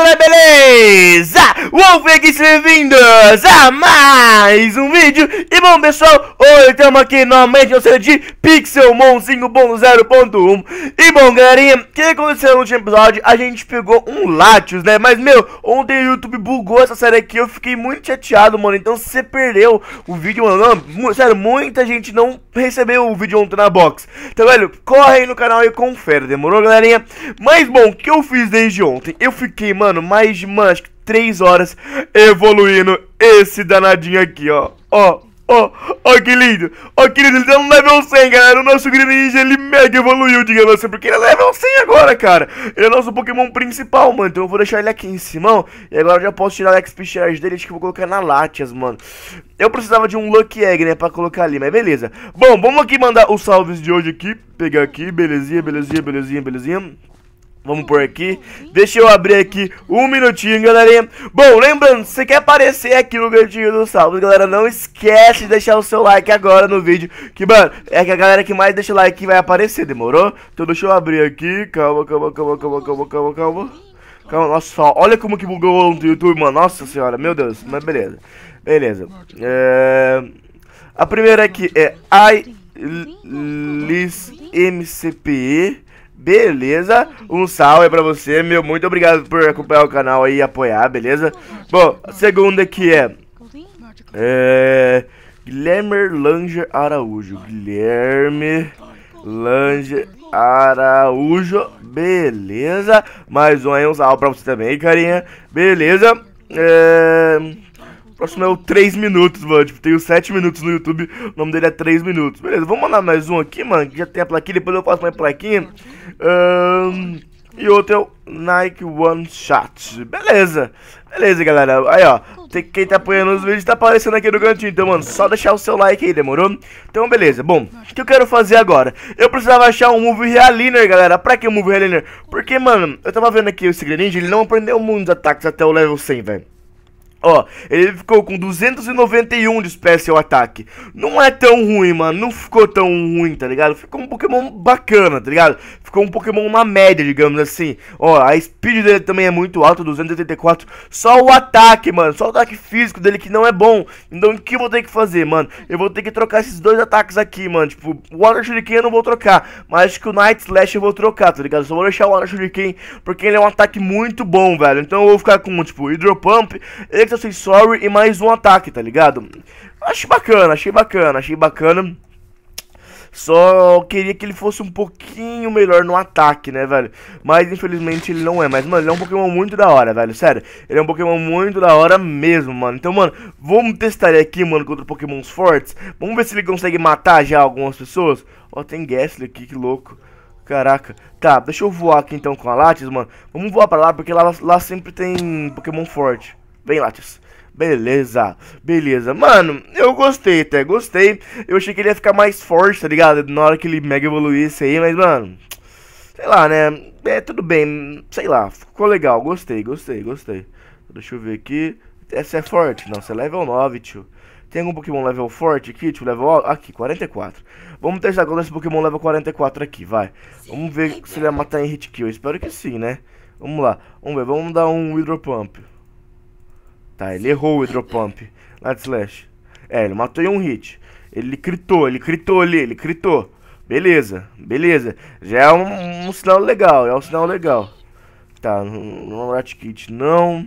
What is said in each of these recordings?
rapaziada, beleza? Wolf aqui, sejam bem-vindos a mais um vídeo E bom, pessoal, hoje estamos aqui novamente no de Pixelmon 5.0.1 E bom, galerinha, o que aconteceu no último episódio? A gente pegou um Latios, né? Mas, meu, ontem o YouTube bugou essa série aqui Eu fiquei muito chateado, mano Então, se você perdeu o vídeo, mano não, Sério, muita gente não recebeu o vídeo ontem na box Então, velho, corre aí no canal e confere, demorou, galerinha? Mas, bom, o que eu fiz desde ontem? Eu fiquei, mano, mais de, mano, acho que 3 horas evoluindo esse danadinho aqui, ó. Ó, ó, ó que lindo. Ó que lindo, ele tá no level 100, galera. O nosso Greninja, ele mega evoluiu, digamos assim, porque ele é level 100 agora, cara. Ele é nosso Pokémon principal, mano. Então eu vou deixar ele aqui em cima, ó. E agora eu já posso tirar o XP Charge dele, acho que eu vou colocar na Latias, mano. Eu precisava de um Lucky Egg, né, pra colocar ali, mas beleza. Bom, vamos aqui mandar os salves de hoje aqui. Pegar aqui, belezinha, belezinha, belezinha, belezinha. Vamos por aqui. Deixa eu abrir aqui um minutinho, galerinha. Bom, lembrando, se você quer aparecer aqui no cantinho do salve, galera, não esquece de deixar o seu like agora no vídeo. Que, mano, é que a galera que mais deixa o like vai aparecer, demorou? Então deixa eu abrir aqui. Calma, calma, calma, calma, calma, calma, calma. Calma, nossa, olha como que bugou o YouTube, mano. Nossa senhora, meu Deus. Mas beleza. Beleza. É... A primeira aqui é iLis MCPE. Beleza, um salve pra você, meu, muito obrigado por acompanhar o canal aí e apoiar, beleza? Bom, a segunda aqui é... É... Guilherme Langer Araújo, Guilherme Langer Araújo, beleza? Mais um aí, um salve pra você também, carinha, beleza? É... Próximo é o 3 minutos, mano. Tipo, tenho 7 minutos no YouTube. O nome dele é 3 minutos. Beleza, vamos mandar mais um aqui, mano. Que já tem a plaquinha. Depois eu faço mais plaquinha. Um, e outro é o Nike One Shot. Beleza. Beleza, galera. Aí, ó. Tem, quem tá apoiando os vídeos tá aparecendo aqui no cantinho. Então, mano, só deixar o seu like aí, demorou? Então, beleza. Bom, o que eu quero fazer agora? Eu precisava achar um Move Realiner, galera. Pra que um Move Realiner? Porque, mano, eu tava vendo aqui o Segredinho. Ele não aprendeu muitos ataques até o level 100, velho. Ó, ele ficou com 291 de Special Attack. Não é tão ruim, mano. Não ficou tão ruim, tá ligado? Ficou um Pokémon bacana, tá ligado? Ficou um Pokémon na média, digamos assim. Ó, a speed dele também é muito alta, 284. Só o ataque, mano. Só o ataque físico dele que não é bom. Então o que eu vou ter que fazer, mano? Eu vou ter que trocar esses dois ataques aqui, mano. Tipo, o Water Shuriken eu não vou trocar. Mas acho que o Night Slash eu vou trocar, tá ligado? Só vou deixar o Water Shuriken porque ele é um ataque muito bom, velho. Então eu vou ficar com, tipo, Hydro Pump. Ele Sorry e mais um ataque, tá ligado? Achei bacana, achei bacana, achei bacana. Só queria que ele fosse um pouquinho melhor no ataque, né, velho? Mas infelizmente ele não é. Mas, mano, ele é um Pokémon muito da hora, velho. Sério, ele é um Pokémon muito da hora mesmo, mano. Então, mano, vamos testar ele aqui, mano, contra Pokémons fortes. Vamos ver se ele consegue matar já algumas pessoas. Ó, tem Gastly aqui, que louco. Caraca. Tá, deixa eu voar aqui então com a Latias, mano. Vamos voar pra lá, porque lá, lá sempre tem Pokémon forte. Vem, Latias. Beleza, beleza. Mano, eu gostei até, gostei. Eu achei que ele ia ficar mais forte, tá ligado? Na hora que ele mega evoluísse aí, mas, mano... Sei lá, né? É, tudo bem, sei lá. Ficou legal, gostei, gostei, gostei. Deixa eu ver aqui. Essa é forte? Não, você é level 9, tio. Tem algum Pokémon level forte aqui, tio? Level... Aqui, 44. Vamos testar agora esse Pokémon level 44 aqui, vai. Vamos ver se ele vai matar em hit kill. Espero que sim, né? Vamos lá. Vamos ver, vamos dar um Hydro Pump. Tá, ele errou o Hydropump. Lá de Slash. É, ele matou em um hit. Ele critou, ele critou ali, ele critou. Beleza, beleza. Já é um, um sinal legal, é um sinal legal. Tá, no Rat Kit não.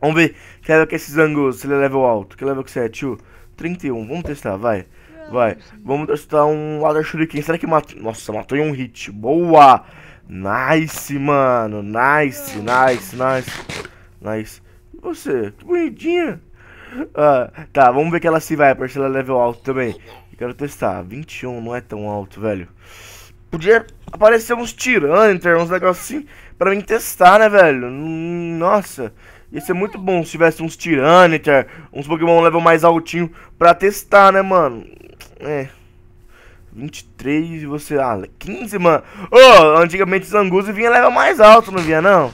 Vamos ver que level que é esse Zangoso, se ele é level alto. Que level que você é, tio? 31, vamos testar, vai. Vai, vamos testar um Water Shuriken. Será que matou? Nossa, matou em um hit. Boa! Nice, mano. Nice, nice, nice. Nice você, que bonitinha. Ah, tá, vamos ver que ela se vai, pra se ela é level alto também. Eu quero testar. 21 não é tão alto, velho. Podia aparecer uns Tyranitar, uns negocinhos pra mim testar, né, velho? Nossa, ia ser muito bom se tivesse uns Tyranitar, uns Pokémon level mais altinho pra testar, né, mano? É. 23 e você... Ah, 15, mano. Ô, oh, antigamente Zanguzi vinha level mais alto, não vinha, não?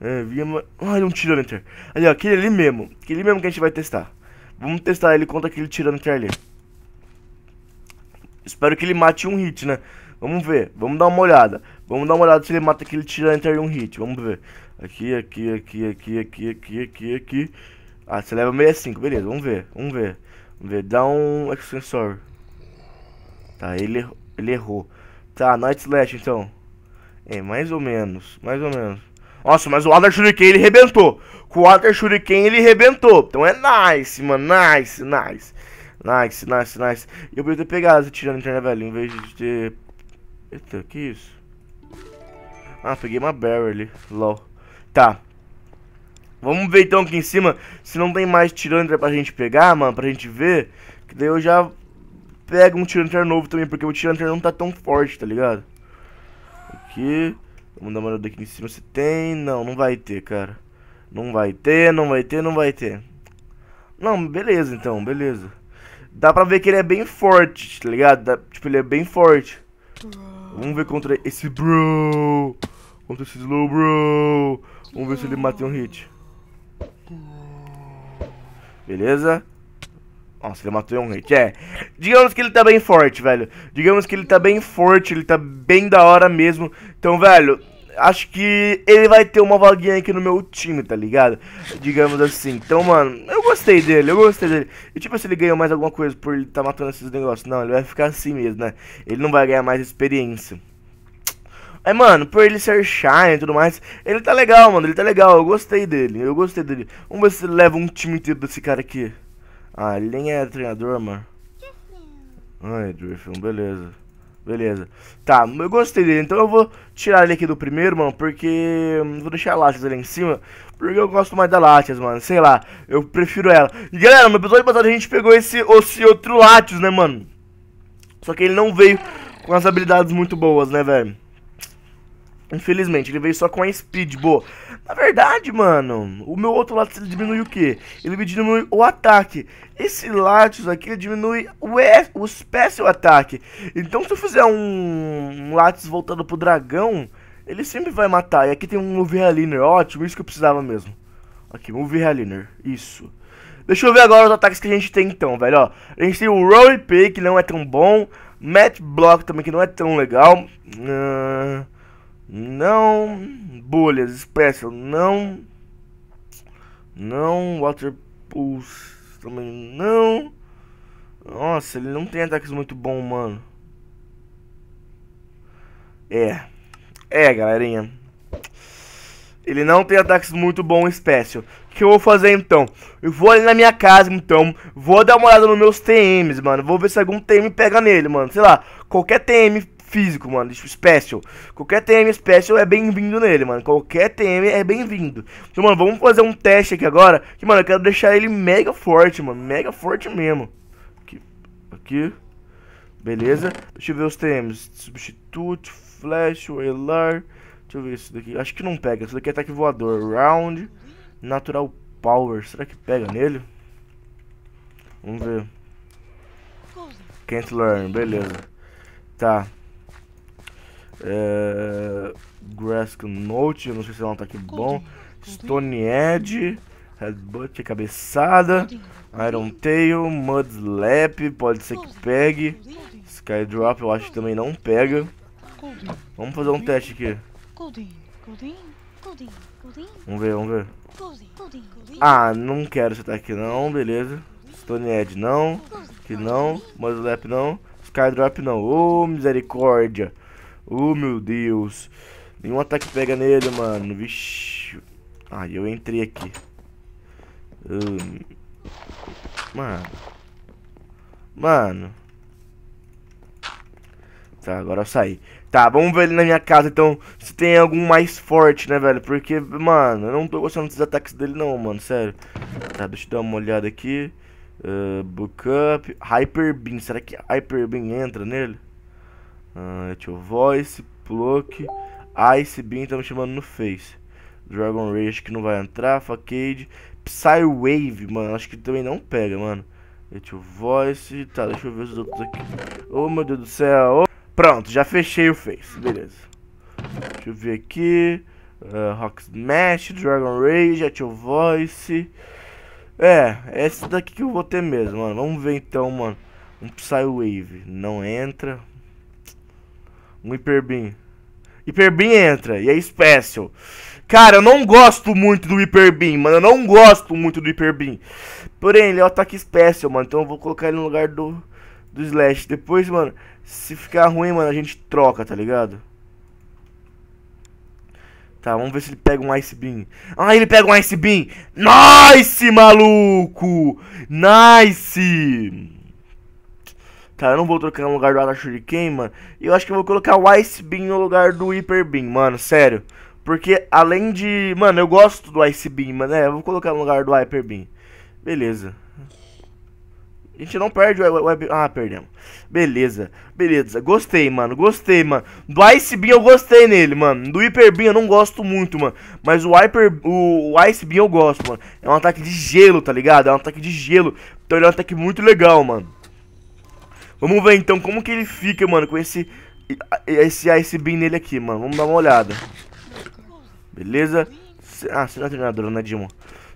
É, via... Olha um Tyranitar. Ali, ó, aquele ali mesmo. Aquele mesmo que a gente vai testar. Vamos testar ele contra aquele Tyranitar ali. Espero que ele mate um hit, né? Vamos ver, vamos dar uma olhada. Vamos dar uma olhada se ele mata aquele Tyranitar em um hit. Vamos ver. Aqui, aqui, aqui, aqui, aqui, aqui, aqui, aqui. Ah, você leva 65, beleza, vamos ver, vamos ver. Vamos ver, dá um extensor. Tá, ele, ele errou. Tá, Night Slash então. É, mais ou menos, mais ou menos. Nossa, mas o Water Shuriken ele rebentou. Com o Water Shuriken ele rebentou. Então é nice, mano, nice, nice. Nice, nice, nice. Eu podia ter pegado esse tirando internet, velho, em vez de ter... Eita, que isso? Ah, peguei uma barrel ali, lol. Tá. Vamos ver então aqui em cima se não tem mais tirante pra gente pegar, mano, pra gente ver. Que daí eu já pego um tirante novo também, porque o tirante não tá tão forte, tá ligado? Aqui. Vamos dar uma olhada aqui em cima se tem. Não, não vai ter, cara. Não vai ter, não vai ter, não vai ter. Não, beleza então, beleza. Dá pra ver que ele é bem forte, tá ligado? Dá, tipo, ele é bem forte. Vamos ver contra esse bro. Contra esse slow bro. Vamos ver se ele mata um hit. Beleza? Nossa, ele matou um hit. É, digamos que ele tá bem forte, velho. Digamos que ele tá bem forte, ele tá bem da hora mesmo. Então, velho, acho que ele vai ter uma vaguinha aqui no meu time, tá ligado? Digamos assim. Então, mano, eu gostei dele, eu gostei dele. E tipo, se ele ganhou mais alguma coisa por ele tá matando esses negócios. Não, ele vai ficar assim mesmo, né? Ele não vai ganhar mais experiência. Aí, mano, por ele ser shine e tudo mais, ele tá legal, mano, ele tá legal, eu gostei dele, eu gostei dele. Vamos ver se ele leva um time inteiro desse cara aqui. Ah, ele nem é treinador, mano. Ai, Driffin, beleza. Beleza. Tá, eu gostei dele, então eu vou tirar ele aqui do primeiro, mano, porque... Hum, vou deixar a Latias ali em cima, porque eu gosto mais da Latias, mano, sei lá, eu prefiro ela. E galera, no episódio passado a gente pegou esse, esse outro Latios, né, mano? Só que ele não veio com as habilidades muito boas, né, velho? Infelizmente, ele veio só com a speed, boa. Na verdade, mano, o meu outro ele diminui o quê? Ele diminui o ataque. Esse Latios aqui diminui o, e, o Special Ataque. Então se eu fizer um, um Latios voltando pro dragão, ele sempre vai matar. E aqui tem um Move Realiner, ótimo, isso que eu precisava mesmo. Aqui, Move Realiner, isso. Deixa eu ver agora os ataques que a gente tem então, velho, ó. A gente tem o Rolepay, que não é tão bom. Match Block também, que não é tão legal. Uh... Não. Bolhas, Special, não. Não. Water Pulse, também não. Nossa, ele não tem ataques muito bons, mano. É. É, galerinha. Ele não tem ataques muito bons Special. O que eu vou fazer então? Eu vou ali na minha casa então. Vou dar uma olhada nos meus TMs, mano. Vou ver se algum TM pega nele, mano. Sei lá, qualquer TM físico, mano, tipo, special. Qualquer TM special é bem-vindo nele, mano. Qualquer TM é bem-vindo. Então, mano, vamos fazer um teste aqui agora. Que, mano, eu quero deixar ele mega forte, mano. Mega forte mesmo. Aqui. Aqui. Beleza. Deixa eu ver os TMs. Substitute, Flash, Wailar. Deixa eu ver isso daqui. Acho que não pega. Isso daqui é ataque voador. Round. Natural Power. Será que pega nele? Vamos ver. Can't learn. Beleza. Tá. É, Grask Note, eu não sei se é um ataque bom. Stone Edge, Headbutt, cabeçada. Iron Tail, Mud Slap, pode ser que pegue. Sky Drop eu acho que também não pega. Vamos fazer um teste aqui. Vamos ver, vamos ver. Ah, não quero esse ataque não, beleza. Stone Edge não. Que não. Mud Slap não. Sky Drop não. Ô, oh, misericórdia. Oh, meu Deus. Nenhum ataque pega nele, mano. Vixe. Ai, eu entrei aqui. Hum. Mano. Mano. Tá, agora eu saí. Tá, vamos ver ele na minha casa, então, se tem algum mais forte, né, velho? Porque, mano, eu não tô gostando dos ataques dele, não, mano, sério. Tá, deixa eu dar uma olhada aqui. Uh, book up. Hyper Beam. Será que Hyper Beam entra nele? Uh, deixa Voice, Pluck, Ice Beam me chamando no Face. Dragon Ray acho que não vai entrar. Facade, Psy Wave, mano, acho que também não pega, mano. Deixa Voice, tá, deixa eu ver os outros aqui. Oh, meu Deus do céu. Oh. Pronto, já fechei o Face, beleza. Deixa eu ver aqui. Uh, Rock Smash, Dragon Rage, Atio Voice. É, esse daqui que eu vou ter mesmo, mano. Vamos ver então, mano. Um Psy Wave. Não entra. Um Hyper Beam. Hyper Beam entra, e é Special. Cara, eu não gosto muito do Hyper Beam, mano. Eu não gosto muito do Hyper Beam. Porém, ele é o ataque Special, mano. Então eu vou colocar ele no lugar do, do Slash. Depois, mano, se ficar ruim, mano, a gente troca, tá ligado? Tá, vamos ver se ele pega um Ice Beam. Ah, ele pega um Ice Beam. Nice, maluco! Nice! Tá, eu não vou trocar no lugar do Ata Shuriken, mano. Eu acho que eu vou colocar o Ice Beam no lugar do Hyper Beam, mano. Sério. Porque além de... Mano, eu gosto do Ice Beam, mano. É, eu vou colocar no lugar do Hyper Beam. Beleza. A gente não perde o web... Ah, perdemos. Beleza, beleza. Gostei, mano. Gostei, mano. Do Ice Beam eu gostei nele, mano. Do Hyper Beam eu não gosto muito, mano. Mas o Hyper... O Ice Beam eu gosto, mano. É um ataque de gelo, tá ligado? É um ataque de gelo. Então ele é um ataque muito legal, mano. Vamos ver então como que ele fica, mano, com esse esse Ice Beam nele aqui, mano. Vamos dar uma olhada. Beleza? Ah, você não é treinador, né, Dilma?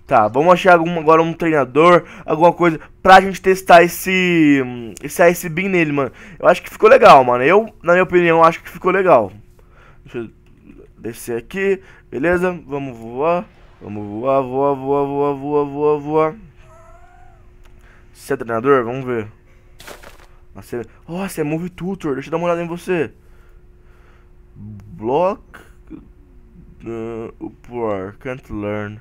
Tá, vamos achar algum, agora um treinador, alguma coisa pra gente testar esse esse Ice Beam nele, mano. Eu acho que ficou legal, mano. Eu, na minha opinião, acho que ficou legal. Deixa eu descer aqui, beleza? Vamos voar. Vamos voar, voar, voar, voar, voar, voar, voar. É treinador? Vamos ver. Você... Oh, você é Move Tutor. Deixa eu dar uma olhada em você. Block. Uh, poor. Can't learn.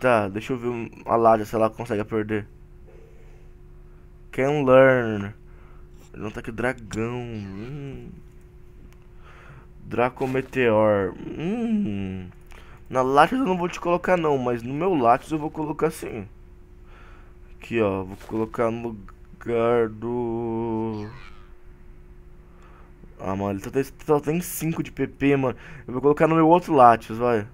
Tá, deixa eu ver a Ládia se ela consegue perder. Can learn. Não tá aqui dragão. Hum. Draco Meteor. Hum. Na Latios eu não vou te colocar não, mas no meu Latios eu vou colocar sim. Aqui ó, vou colocar no lugar do... Ah, mano, ele só tem, só tem 5 de PP, mano. Eu vou colocar no meu outro Latios, vai.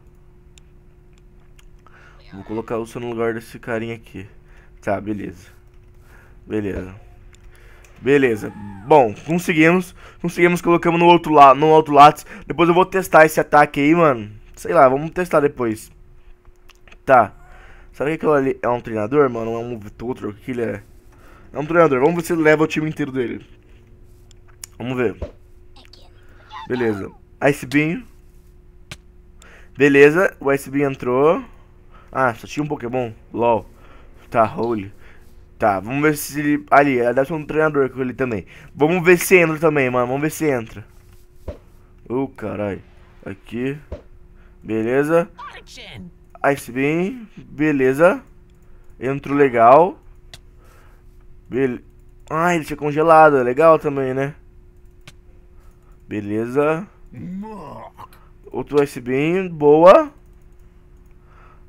Vou colocar o seu no lugar desse carinha aqui. Tá, beleza. Beleza. Beleza. Bom, conseguimos. Conseguimos, colocamos no outro, la no outro Latios. Depois eu vou testar esse ataque aí, mano. Sei lá, vamos testar depois. Tá. Será que aquilo ali é um treinador, mano? É um tutor? Que ele é? É um treinador. Vamos ver se ele leva o time inteiro dele. Vamos ver. Beleza. Ice Beam. Beleza. O Ice Beam entrou. Ah, só tinha um Pokémon. LOL. Tá, holy. Tá, vamos ver se ele... Ali, deve ser um treinador com ele também. Vamos ver se entra também, mano. Vamos ver se entra. Ô, oh, caralho. Aqui. Beleza. Ice Beam. Beleza. Entrou legal. Bele... Ah, ele tinha congelado. É legal também, né? Beleza. Outro USB, boa.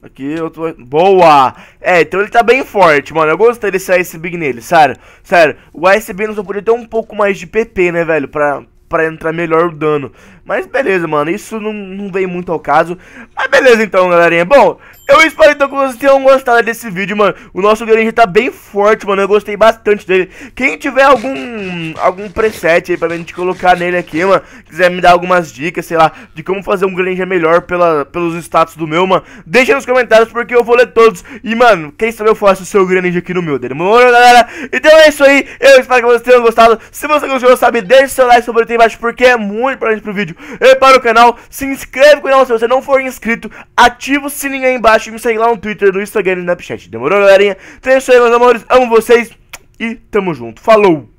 Aqui, outro... Boa! É, então ele tá bem forte, mano. Eu gostei desse Big nele, sério. Sério, o Ice Big só podia ter um pouco mais de PP, né, velho? Pra, pra entrar melhor o dano. Mas beleza, mano. Isso não, não veio muito ao caso. Mas beleza então, galerinha. Bom, eu espero então que vocês tenham gostado desse vídeo, mano. O nosso Greninja tá bem forte, mano. Eu gostei bastante dele. Quem tiver algum algum preset aí pra gente colocar nele aqui, mano. Quiser me dar algumas dicas, sei lá, de como fazer um Greninja melhor pela, pelos status do meu, mano. Deixa nos comentários porque eu vou ler todos. E, mano, quem sabe eu faço o seu Greninja aqui no meu. Demorou, galera? Então é isso aí. Eu espero que vocês tenham gostado. Se você gostou, sabe, deixa seu like sobre aí embaixo porque é muito importante pro vídeo e para o canal. Se inscreve no canal se você não for inscrito. Ativa o sininho aí embaixo e me segue lá no Twitter, no Instagram e no Snapchat. Demorou, galerinha? Então é isso aí, meus amores. Amo vocês e tamo junto. Falou!